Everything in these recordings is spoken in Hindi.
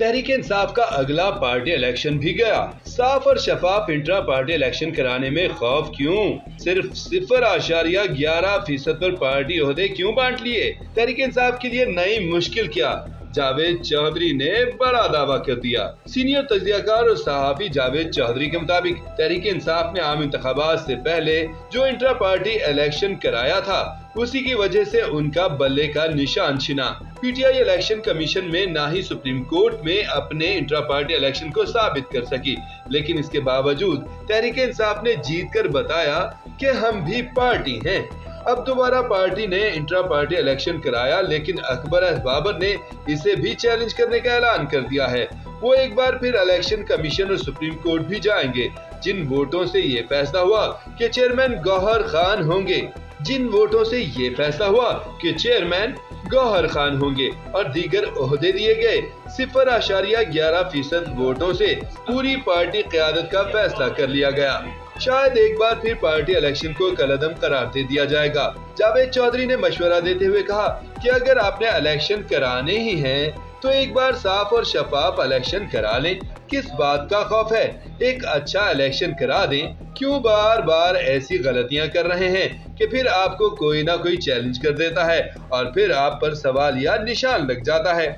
तहरीक इंसाफ का अगला पार्टी इलेक्शन भी गया। साफ़ और शफाफ इंट्रा पार्टी इलेक्शन कराने में खौफ क्यों? सिर्फ़ सिफर आशारिया ग्यारह फ़ीसद आरोप पार्टी अहदे क्यों बांट लिए? तहरीक इंसाफ के लिए नई मुश्किल क्या? जावेद चौधरी ने बड़ा दावा कर दिया। सीनियर तजियाकार और सहाफी जावेद चौधरी के मुताबिक तहरीक इंसाफ ने आम इंतबात से पहले जो इंट्रा पार्टी इलेक्शन कराया था उसी की वजह से उनका बल्ले का निशान छिना। पीटीआई इलेक्शन कमीशन में ना ही सुप्रीम कोर्ट में अपने इंट्रा पार्टी इलेक्शन को साबित कर सकी, लेकिन इसके बावजूद तहरीक इंसाफ ने जीत कर बताया कि हम भी पार्टी हैं। अब दोबारा पार्टी ने इंट्रा पार्टी इलेक्शन कराया, लेकिन अकबर बाबर ने इसे भी चैलेंज करने का ऐलान कर दिया है। वो एक बार फिर इलेक्शन कमीशन और सुप्रीम कोर्ट भी जाएँगे, जिन वोटों से ये फैसला हुआ कि चेयरमैन गौहर खान होंगे। जिन वोटों से ये फैसला हुआ कि चेयरमैन गौहर खान होंगे और दीगर अहदे दिए गए, सिफर आशारिया ग्यारह फ़ीसद वोटों से पूरी पार्टी क्यादत का फैसला कर लिया गया। शायद एक बार फिर पार्टी इलेक्शन को कलदम करार दे दिया जाएगा। जावेद चौधरी ने मशवरा देते हुए कहा कि अगर आपने इलेक्शन कराने ही हैं तो एक बार साफ़ और शफाफ इलेक्शन करा लें। किस बात का खौफ है? एक अच्छा इलेक्शन करा दें। क्यों बार बार ऐसी गलतियाँ कर रहे हैं कि फिर आपको कोई ना कोई चैलेंज कर देता है और फिर आप पर सवाल या निशान लग जाता है।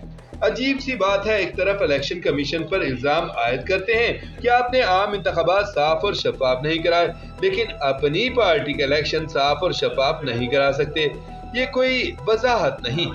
अजीब सी बात है, एक तरफ़ इलेक्शन कमीशन पर इल्ज़ाम आयद करते हैं कि आपने आम इंतबात साफ़ और शफाफ नहीं कराए? लेकिन अपनी पार्टी के इलेक्शन साफ़ और शफाफ नहीं करा सकते, ये कोई वजाहत नहीं।